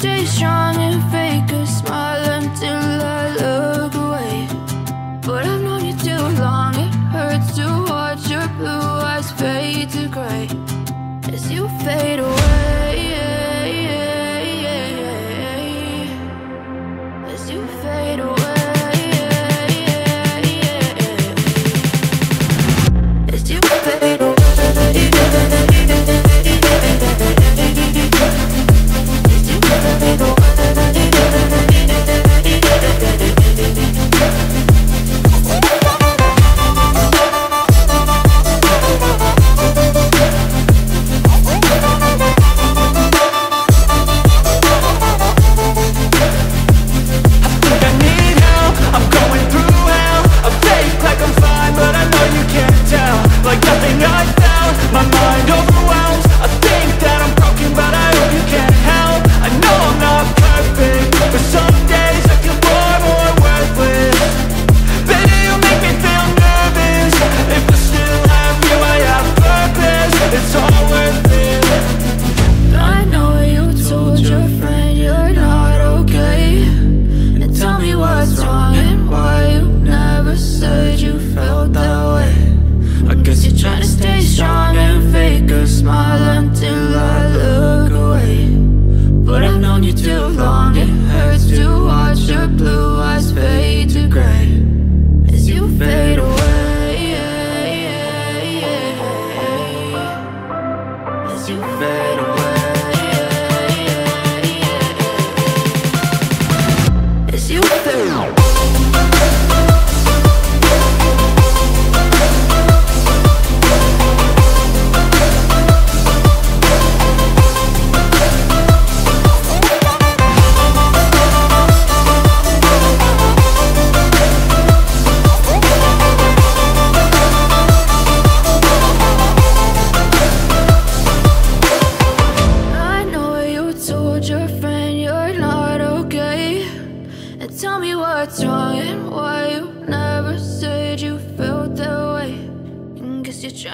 stay strong and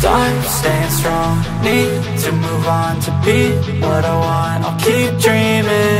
Time staying strong, need to move on to be what I want. I'll keep dreaming